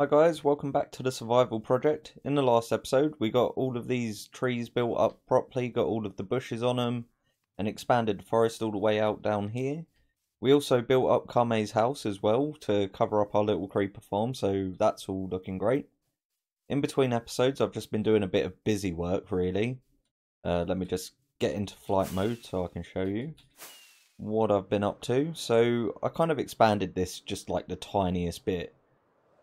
Hi guys, welcome back to the survival project. In the last episode we got all of these trees built up properly, got all of the bushes on them and expanded the forest all the way out down here. We also built up Kame's house as well to cover up our little creeper farm, so that's all looking great. In between episodes I've just been doing a bit of busy work really. Uh, let me just get into flight mode so I can show you what I've been up to. So I kind of expanded this just like the tiniest bit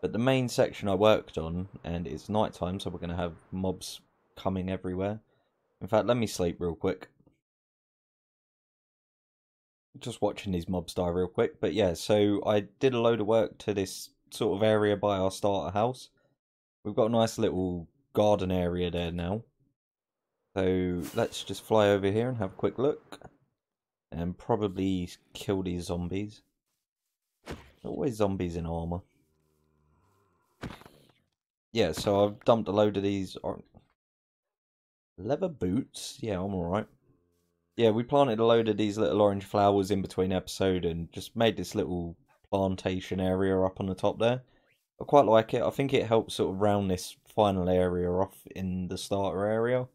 but the main section I worked on, and it's night time, so we're going to have mobs coming everywhere. In fact, let me sleep real quick. Just watching these mobs die real quick. But yeah, so I did a load of work to this sort of area by our starter house. We've got a nice little garden area there now. So let's just fly over here and have a quick look. And probably kill these zombies. Always zombies in armor yeah, so I've dumped a load of these or... leather boots. Yeah, I'm alright. Yeah, we planted a load of these little orange flowers in between episode and just made this little plantation area up on the top there. I quite like it. I think it helps sort of round this final area off in the starter area.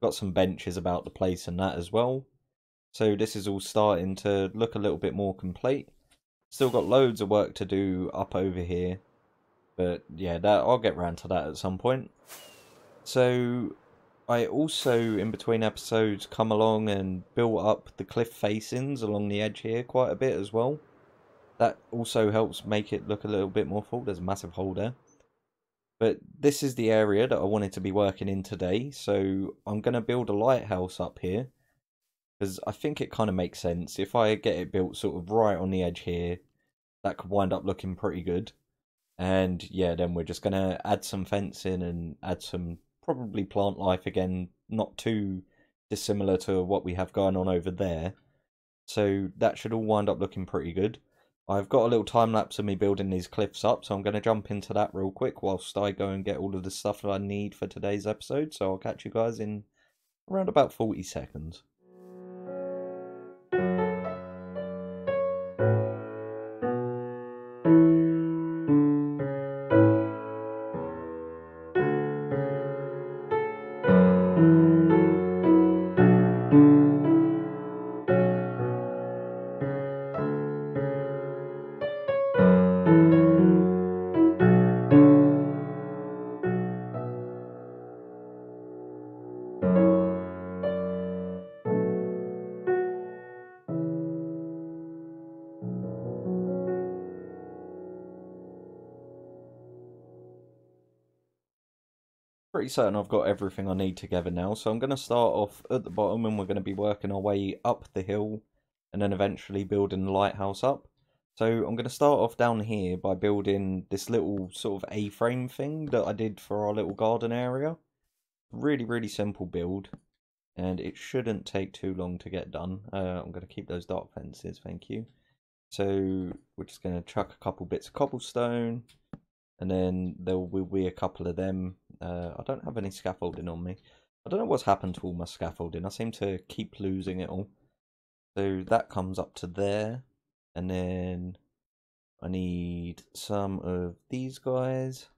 Got some benches about the place and that as well. So this is all starting to look a little bit more complete. Still got loads of work to do up over here. But yeah, that I'll get round to that at some point. So I also, in between episodes, come along and built up the cliff facings along the edge here quite a bit as well. That also helps make it look a little bit more full. There's a massive hole there. But this is the area that I wanted to be working in today. So I'm going to build a lighthouse up here. Because I think it kind of makes sense. If I get it built sort of right on the edge here, that could wind up looking pretty good. And yeah, then we're just going to add some fencing and add some probably plant life again, not too dissimilar to what we have going on over there. So that should all wind up looking pretty good. I've got a little time lapse of me building these cliffs up, so I'm going to jump into that real quick whilst I go and get all of the stuff that I need for today's episode. So I'll catch you guys in around about 40 seconds. Pretty certain I've got everything I need together now. So I'm going to start off at the bottom and we're going to be working our way up the hill and then eventually building the lighthouse up. So I'm going to start off down here by building this little sort of A-frame thing that I did for our little garden area. Really, really simple build. And it shouldn't take too long to get done. Uh, I'm going to keep those dark fences, thank you. So we're just going to chuck a couple bits of cobblestone. And then there will be a couple of them uh, I don't have any scaffolding on me. I don't know what's happened to all my scaffolding. I seem to keep losing it all. So that comes up to there. And then I need some of these guys.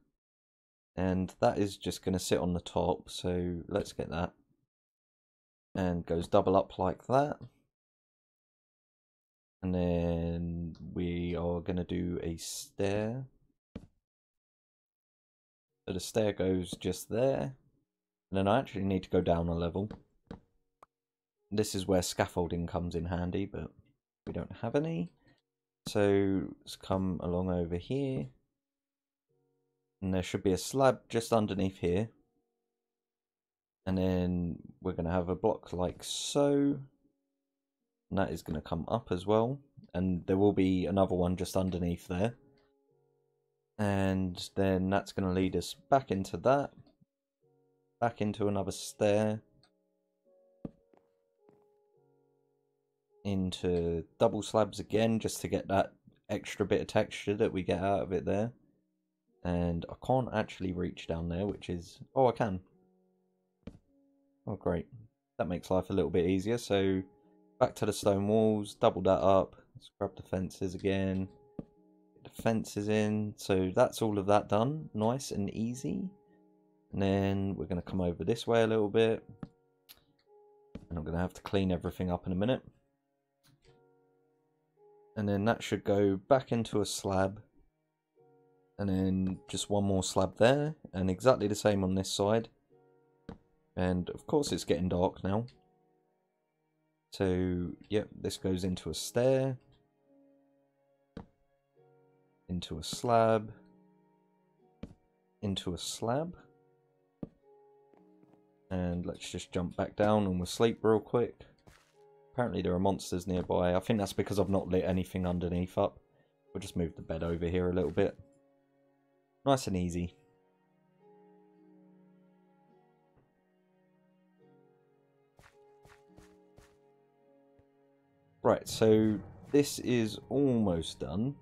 And that is just going to sit on the top. So let's get that. And goes double up like that. And then we are going to do a stair. So the stair goes just there. And then I actually need to go down a level. This is where scaffolding comes in handy, but we don't have any. So let's come along over here. And there should be a slab just underneath here. And then we're going to have a block like so. And that is going to come up as well. And there will be another one just underneath there and then that's going to lead us back into that. Back into another stair. Into double slabs again just to get that extra bit of texture that we get out of it there. And I can't actually reach down there which is oh I can. Oh great. That makes life a little bit easier. So back to the stone walls double that up. Let's grab the fences again fences in. So that's all of that done. Nice and easy. And then we're going to come over this way a little bit. And I'm going to have to clean everything up in a minute. And then that should go back into a slab. And then just one more slab there. And exactly the same on this side. And of course it's getting dark now. So, yep, this goes into a stair. Into a slab. Into a slab. And let's just jump back down and we'll sleep real quick. Apparently there are monsters nearby. I think that's because I've not lit anything underneath up. We'll just move the bed over here a little bit. Nice and easy. Right, so this is almost done.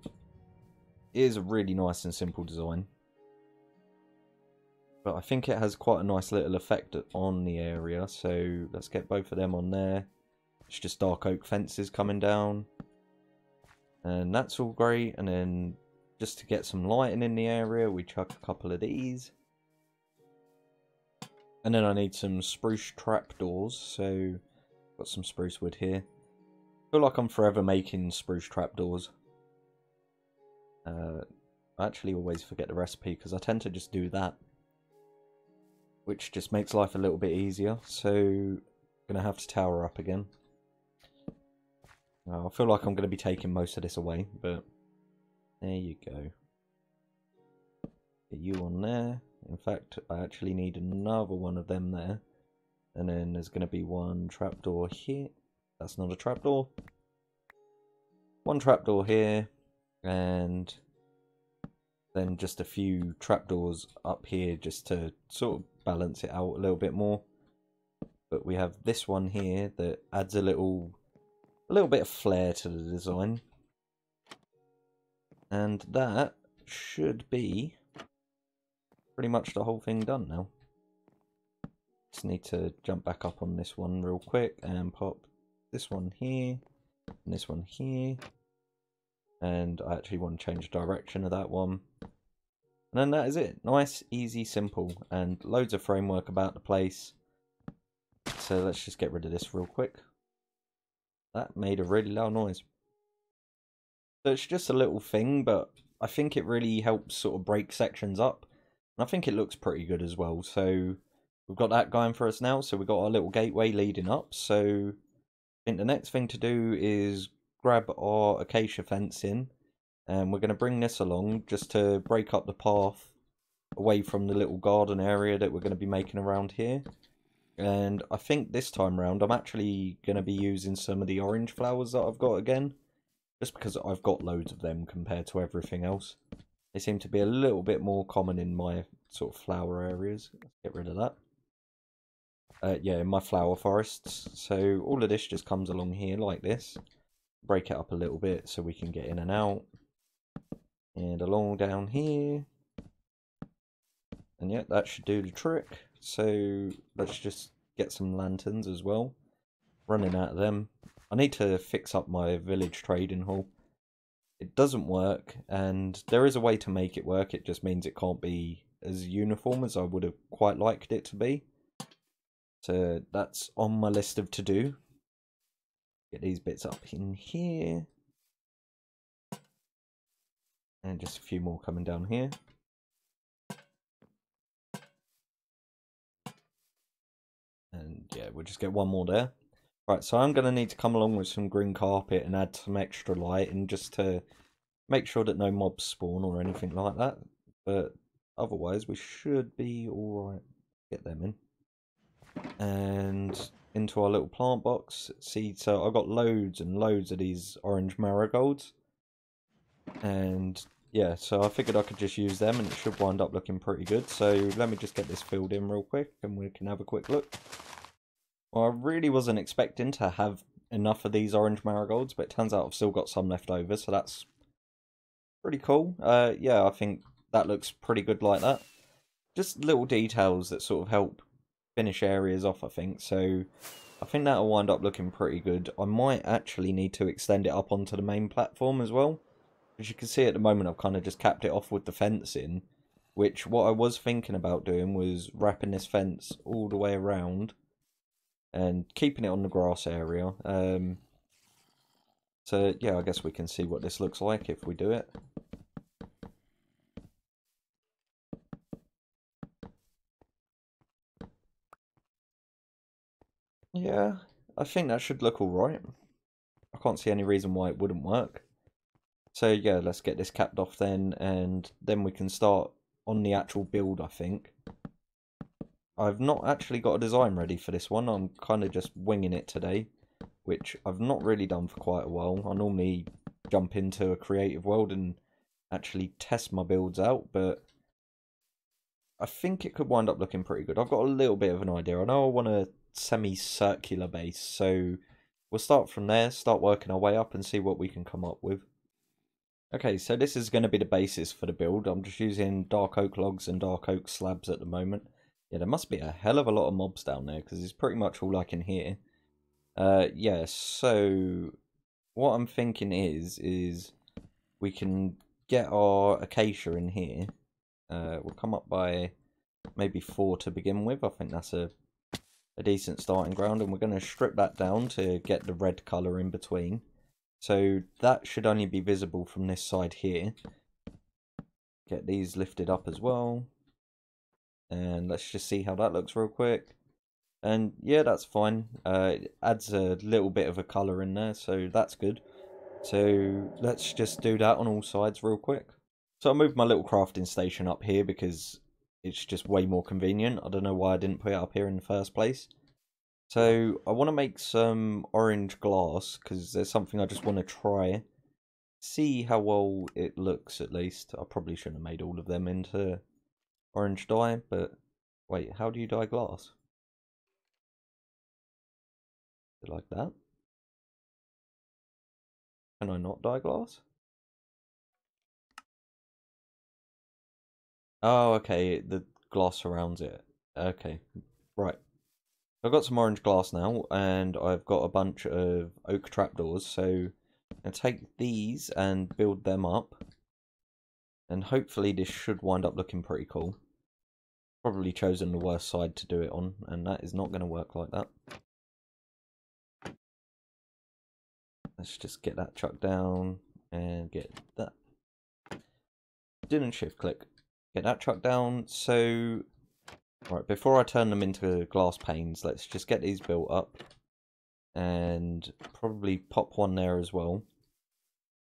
It is a really nice and simple design. But I think it has quite a nice little effect on the area, so let's get both of them on there. It's just dark oak fences coming down. And that's all great, and then just to get some lighting in the area, we chuck a couple of these. And then I need some spruce trapdoors, so got some spruce wood here. Feel like I'm forever making spruce trapdoors. Uh, I actually always forget the recipe because I tend to just do that. Which just makes life a little bit easier. So, I'm gonna have to tower up again. Uh, I feel like I'm gonna be taking most of this away, but there you go. Get you on there. In fact, I actually need another one of them there. And then there's going to be one trapdoor here. That's not a trapdoor. One trapdoor here, and then just a few trapdoors up here just to sort of balance it out a little bit more. But we have this one here that adds a little, a little bit of flair to the design. And that should be pretty much the whole thing done now. Just need to jump back up on this one real quick and pop this one here, and this one here. And I actually want to change the direction of that one. And then that is it. Nice, easy, simple, and loads of framework about the place. So let's just get rid of this real quick. That made a really loud noise. So it's just a little thing, but I think it really helps sort of break sections up. And I think it looks pretty good as well. So we've got that going for us now. So we've got our little gateway leading up. So I think the next thing to do is grab our acacia fencing and we're going to bring this along just to break up the path away from the little garden area that we're going to be making around here. And I think this time round I'm actually going to be using some of the orange flowers that I've got again. Just because I've got loads of them compared to everything else. They seem to be a little bit more common in my sort of flower areas. Let's get rid of that uh, yeah, in my flower forests. So all of this just comes along here like this. Break it up a little bit so we can get in and out. And along down here. And yeah, that should do the trick. So let's just get some lanterns as well. Running out of them. I need to fix up my village trading hall. It doesn't work, and there is a way to make it work. It just means it can't be as uniform as I would have quite liked it to be. So that's on my list of to do. Get these bits up in here. And just a few more coming down here. And yeah, we'll just get one more there. Right, so I'm going to need to come along with some green carpet and add some extra light and just to make sure that no mobs spawn or anything like that. But otherwise, we should be alright. Get them in and into our little plant box. See, so I've got loads and loads of these orange marigolds. And yeah, so I figured I could just use them and it should wind up looking pretty good. So let me just get this filled in real quick and we can have a quick look. Well, I really wasn't expecting to have enough of these orange marigolds, but it turns out I've still got some left over, so that's pretty cool. Uh, yeah, I think that looks pretty good like that. Just little details that sort of help finish areas off, I think. So I think that'll wind up looking pretty good. I might actually need to extend it up onto the main platform as well. As you can see at the moment, I've kind of just capped it off with the fencing, which what I was thinking about doing was wrapping this fence all the way around and keeping it on the grass area. Um, so yeah, I guess we can see what this looks like if we do it. Yeah, I think that should look alright. I can't see any reason why it wouldn't work. So yeah, let's get this capped off then, and then we can start on the actual build, I think. I've not actually got a design ready for this one, I'm kind of just winging it today, which I've not really done for quite a while. I normally jump into a creative world and actually test my builds out, but I think it could wind up looking pretty good. I've got a little bit of an idea. I know I want a semicircular base, so we'll start from there, start working our way up and see what we can come up with. Okay, so this is going to be the basis for the build. I'm just using dark oak logs and dark oak slabs at the moment. Yeah, there must be a hell of a lot of mobs down there because it's pretty much all I can hear. Uh, yeah, so what I'm thinking is, is we can get our acacia in here. Uh, we'll come up by maybe four to begin with. I think that's a a decent starting ground and we're going to strip that down to get the red colour in between. So that should only be visible from this side here. Get these lifted up as well. And let's just see how that looks real quick. And yeah, that's fine. Uh, it adds a little bit of a colour in there, so that's good. So let's just do that on all sides real quick. So I moved my little crafting station up here because it's just way more convenient. I don't know why I didn't put it up here in the first place. So I want to make some orange glass because there's something I just want to try. See how well it looks at least. I probably shouldn't have made all of them into orange dye, but wait, how do you dye glass? Like that? Can I not dye glass? Oh, okay, the glass surrounds it. Okay, right. I've got some orange glass now, and I've got a bunch of oak trapdoors, so I take these and build them up. And hopefully this should wind up looking pretty cool. Probably chosen the worst side to do it on, and that is not going to work like that. Let's just get that chucked down, and get that. Didn't shift click. Get that truck down. So, right, before I turn them into glass panes, let's just get these built up. And probably pop one there as well.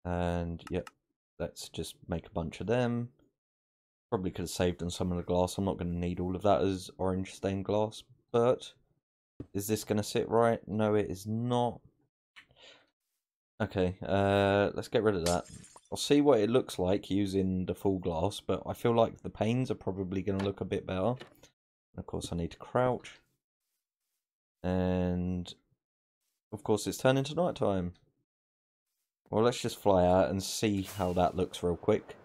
And, yep, let's just make a bunch of them. Probably could have saved on some of the glass. I'm not going to need all of that as orange stained glass. But, is this going to sit right? No, it is not. Okay, uh, let's get rid of that. I'll see what it looks like using the full glass, but I feel like the panes are probably going to look a bit better. And of course, I need to crouch. And of course, it's turning to night time. Well, let's just fly out and see how that looks real quick.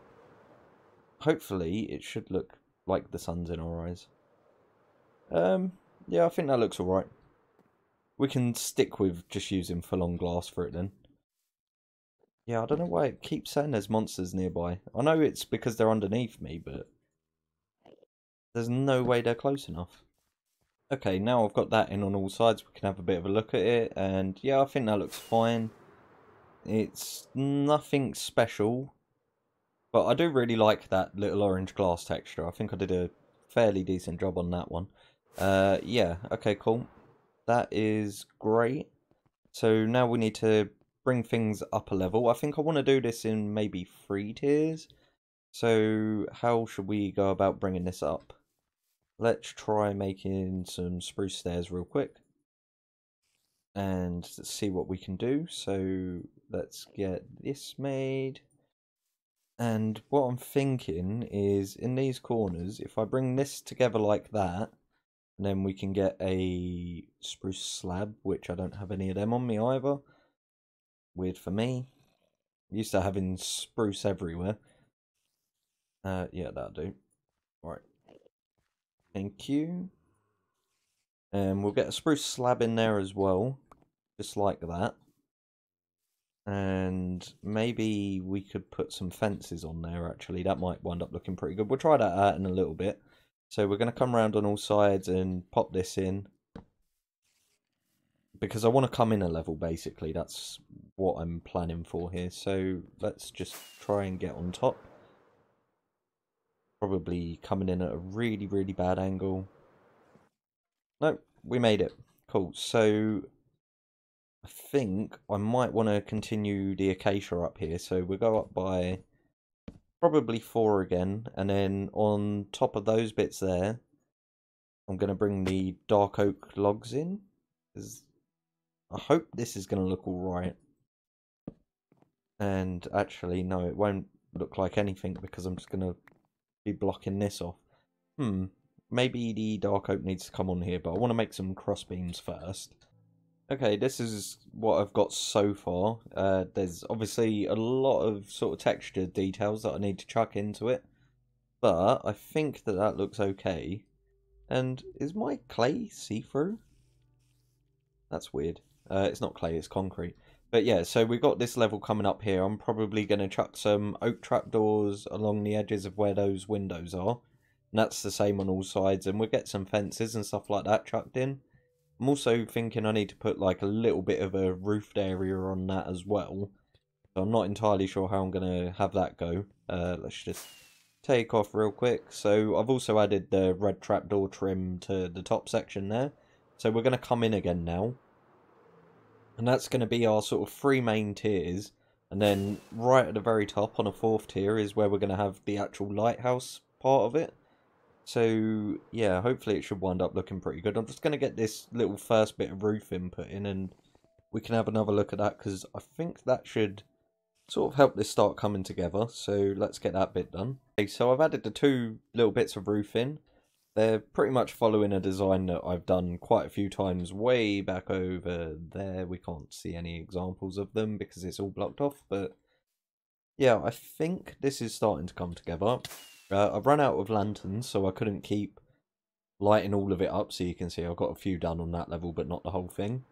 Hopefully, it should look like the sun's in our eyes. Um, yeah, I think that looks alright. We can stick with just using full-on glass for it then. Yeah, I don't know why it keeps saying there's monsters nearby. I know it's because they're underneath me, but there's no way they're close enough. Okay, now I've got that in on all sides, we can have a bit of a look at it, and yeah, I think that looks fine. It's nothing special, but I do really like that little orange glass texture. I think I did a fairly decent job on that one. Uh, yeah, okay, cool. That is great. So now we need to bring things up a level. I think I want to do this in maybe three tiers. So how should we go about bringing this up? Let's try making some spruce stairs real quick. And see what we can do. So let's get this made. And what I'm thinking is in these corners, if I bring this together like that, then we can get a spruce slab, which I don't have any of them on me either. Weird for me. Used to having spruce everywhere. Uh, yeah, that'll do. Right. Thank you. And we'll get a spruce slab in there as well. Just like that. And maybe we could put some fences on there, actually. That might wind up looking pretty good. We'll try that out in a little bit. So we're going to come around on all sides and pop this in. Because I want to come in a level, basically. That's what I'm planning for here. So let's just try and get on top. Probably coming in at a really, really bad angle. No, we made it. Cool. So I think I might want to continue the acacia up here. So we'll go up by probably four again. And then on top of those bits there, I'm going to bring the dark oak logs in. I hope this is going to look alright. And actually, no, it won't look like anything because I'm just going to be blocking this off. Hmm, maybe the dark oak needs to come on here, but I want to make some cross beams first. Okay, this is what I've got so far. Uh, there's obviously a lot of sort of texture details that I need to chuck into it, but I think that that looks okay. And is my clay see-through? That's weird. Uh, it's not clay, it's concrete. But yeah, so we've got this level coming up here. I'm probably going to chuck some oak trapdoors along the edges of where those windows are. And that's the same on all sides. And we'll get some fences and stuff like that chucked in. I'm also thinking I need to put like a little bit of a roofed area on that as well. So I'm not entirely sure how I'm going to have that go. Uh, let's just take off real quick. So I've also added the red trapdoor trim to the top section there. So we're going to come in again now. And that's going to be our sort of three main tiers. And then right at the very top on a fourth tier is where we're going to have the actual lighthouse part of it. So, yeah, hopefully it should wind up looking pretty good. I'm just going to get this little first bit of roofing put in and we can have another look at that because I think that should sort of help this start coming together. So let's get that bit done. Okay, so I've added the two little bits of roof in. They're pretty much following a design that I've done quite a few times way back over there. We can't see any examples of them because it's all blocked off, but yeah, I think this is starting to come together. Uh, I've run out of lanterns, so I couldn't keep lighting all of it up, so you can see I've got a few done on that level, but not the whole thing.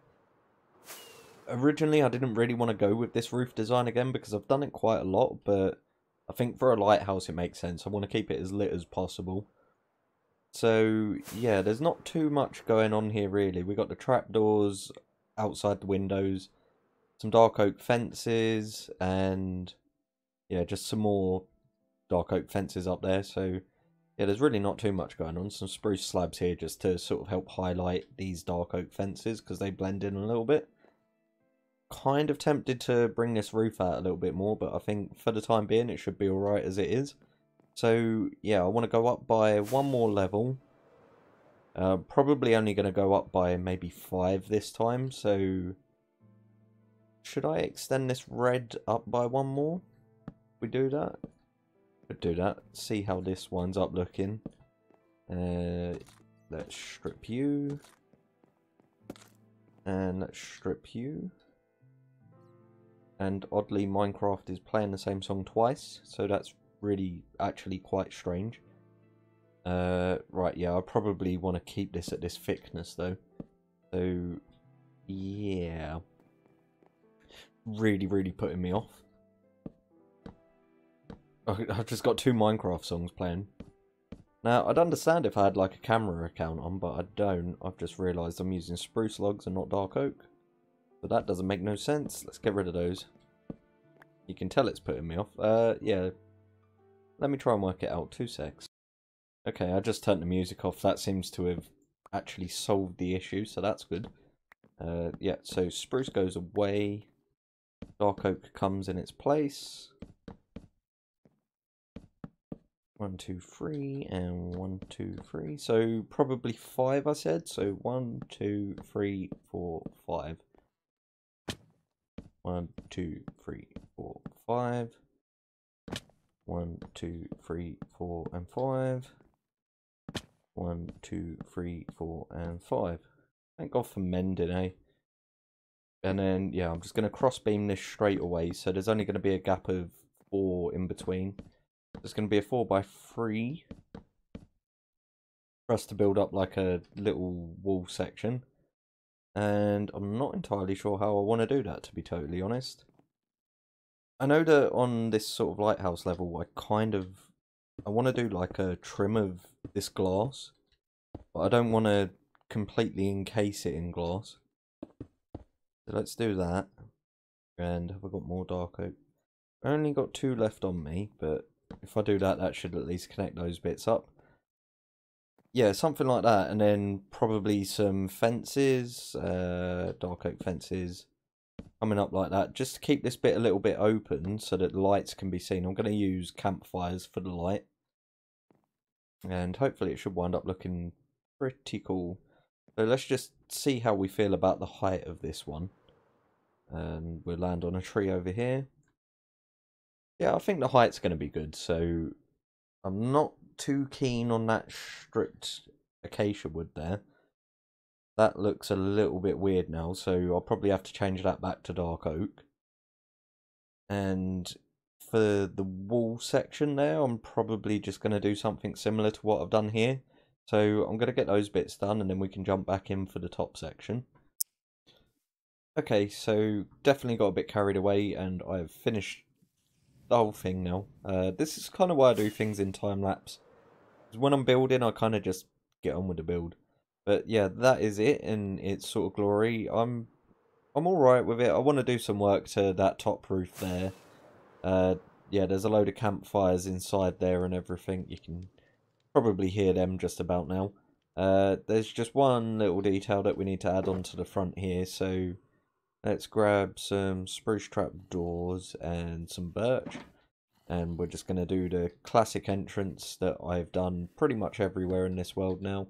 Originally, I didn't really want to go with this roof design again because I've done it quite a lot, but I think for a lighthouse it makes sense. I want to keep it as lit as possible. So, yeah, there's not too much going on here, really. we got the trapdoors outside the windows, some dark oak fences, and, yeah, just some more dark oak fences up there. So, yeah, there's really not too much going on. Some spruce slabs here just to sort of help highlight these dark oak fences because they blend in a little bit. Kind of tempted to bring this roof out a little bit more, but I think for the time being it should be alright as it is. So, yeah, I want to go up by one more level. Uh, probably only going to go up by maybe five this time, so... Should I extend this red up by one more? We do that? Could do that. See how this winds up looking. Uh, let's strip you. And let's strip you. And oddly, Minecraft is playing the same song twice, so that's really actually quite strange. Uh, right, yeah, I probably want to keep this at this thickness though. So, yeah. Really, really putting me off. I've just got two Minecraft songs playing. Now, I'd understand if I had like a camera account on, but I don't. I've just realised I'm using spruce logs and not dark oak. But that doesn't make no sense. Let's get rid of those. You can tell it's putting me off. Uh, yeah, let me try and work it out. Two secs. Okay, I just turned the music off. That seems to have actually solved the issue, so that's good. Uh, yeah, so spruce goes away. Dark oak comes in its place. One, two, three, and one, two, three. So probably five, I said. So one, two, three, four, five. One, two, three, four, five. One, two, three, four, and five. One, two, three, four, and five. Thank God for mending, eh? And then, yeah, I'm just going to cross beam this straight away. So there's only going to be a gap of four in between. There's going to be a four by three for us to build up like a little wall section. And I'm not entirely sure how I want to do that, to be totally honest. I know that on this sort of lighthouse level, I kind of I want to do like a trim of this glass, but I don't want to completely encase it in glass. So let's do that. And have I got more dark oak? I only got two left on me, but if I do that, that should at least connect those bits up. Yeah, something like that, and then probably some fences, uh, dark oak fences, coming up like that, just to keep this bit a little bit open so that lights can be seen. I'm going to use campfires for the light, and hopefully it should wind up looking pretty cool. So let's just see how we feel about the height of this one. And we'll land on a tree over here. Yeah, I think the height's going to be good, so I'm not too keen on that stripped acacia wood there. That looks a little bit weird now, so I'll probably have to change that back to dark oak. And for the wall section there, I'm probably just going to do something similar to what I've done here. So I'm going to get those bits done and then we can jump back in for the top section. Okay, so definitely got a bit carried away and I've finished the whole thing now. Uh, this is kind of why I do things in time lapse. When I'm building, I kind of just get on with the build. But yeah, that is it in its sort of glory. I'm I'm all right with it. I want to do some work to that top roof there. Uh, yeah, there's a load of campfires inside there and everything. You can probably hear them just about now. Uh, there's just one little detail that we need to add on to the front here. So let's grab some spruce trap doors and some birch. And we're just going to do the classic entrance that I've done pretty much everywhere in this world now.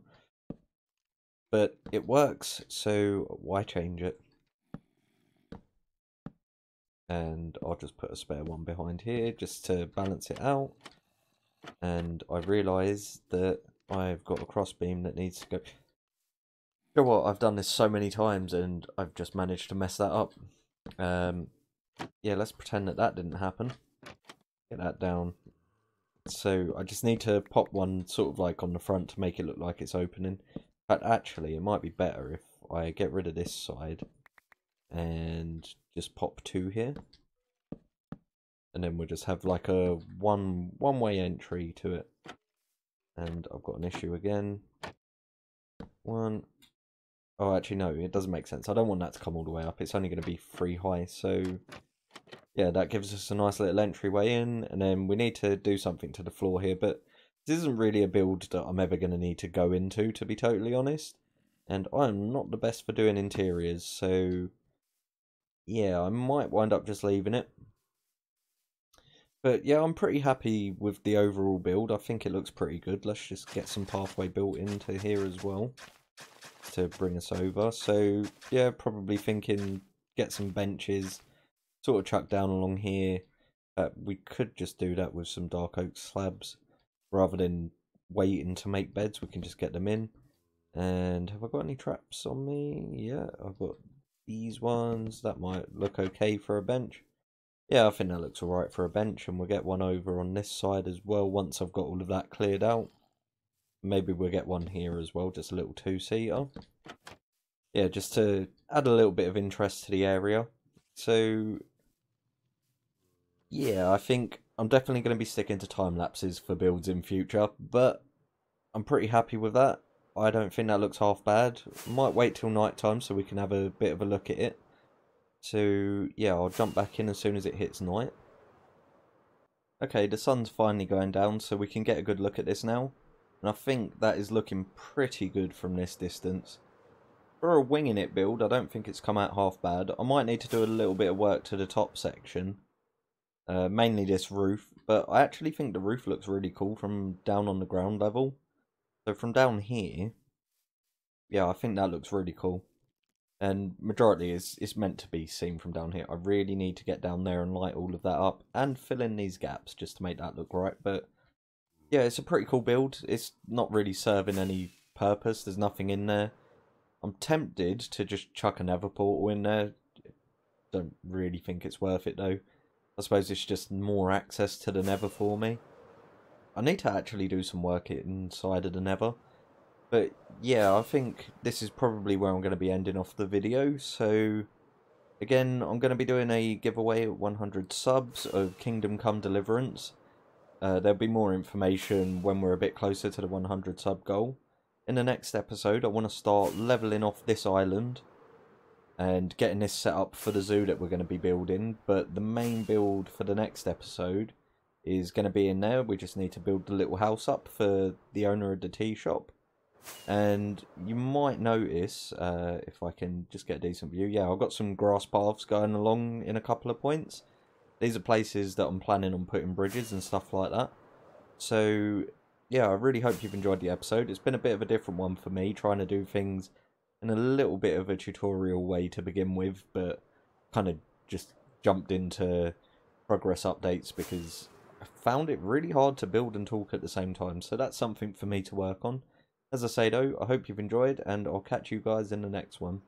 But it works, so why change it? And I'll just put a spare one behind here just to balance it out. And I realise that I've got a crossbeam that needs to go... You know what, I've done this so many times and I've just managed to mess that up. Um, yeah, let's pretend that that didn't happen. Get that down. So I just need to pop one sort of like on the front to make it look like it's opening. But actually, it might be better if I get rid of this side and just pop two here. And then we'll just have like a one one way entry to it. And I've got an issue again. One. Oh, actually, no, it doesn't make sense. I don't want that to come all the way up. It's only going to be three high. So, yeah, that gives us a nice little entryway in. And then we need to do something to the floor here. But this isn't really a build that I'm ever going to need to go into, to be totally honest. And I'm not the best for doing interiors, so yeah, I might wind up just leaving it. But yeah, I'm pretty happy with the overall build. I think it looks pretty good. Let's just get some pathway built into here as well to bring us over. So yeah, probably thinking get some benches sort of chuck down along here. Uh, we could just do that with some dark oak slabs rather than waiting to make beds, we can just get them in. And have I got any traps on me? Yeah, I've got these ones. That might look okay for a bench. Yeah, I think that looks alright for a bench, and we'll get one over on this side as well once I've got all of that cleared out. Maybe we'll get one here as well, just a little two-seater. Yeah, just to add a little bit of interest to the area. So, yeah, I think I'm definitely going to be sticking to time lapses for builds in future, but I'm pretty happy with that. I don't think that looks half bad. Might wait till night time so we can have a bit of a look at it. So, yeah, I'll jump back in as soon as it hits night. Okay, the sun's finally going down, so we can get a good look at this now. And I think that is looking pretty good from this distance. For a winging it build, I don't think it's come out half bad. I might need to do a little bit of work to the top section. Uh, mainly this roof, but I actually think the roof looks really cool from down on the ground level. So from down here, yeah, I think that looks really cool. And majority is, is meant to be seen from down here. I really need to get down there and light all of that up and fill in these gaps just to make that look right. But yeah, it's a pretty cool build. It's not really serving any purpose. There's nothing in there. I'm tempted to just chuck a nether portal in there. Don't really think it's worth it though. I suppose it's just more access to the Nether for me. I need to actually do some work inside of the Nether. But yeah, I think this is probably where I'm going to be ending off the video. So Again, I'm going to be doing a giveaway at 100 subs of Kingdom Come Deliverance. Uh, there'll be more information when we're a bit closer to the 100 sub goal. In the next episode, I want to start leveling off this island and getting this set up for the zoo that we're going to be building. But the main build for the next episode is going to be in there. We just need to build the little house up for the owner of the tea shop. And you might notice, uh, if I can just get a decent view, yeah, I've got some grass paths going along in a couple of points. These are places that I'm planning on putting bridges and stuff like that. So, yeah, I really hope you've enjoyed the episode. It's been a bit of a different one for me, trying to do things in a little bit of a tutorial way to begin with, but kind of just jumped into progress updates because I found it really hard to build and talk at the same time. So that's something for me to work on. As I say though, I hope you've enjoyed and I'll catch you guys in the next one.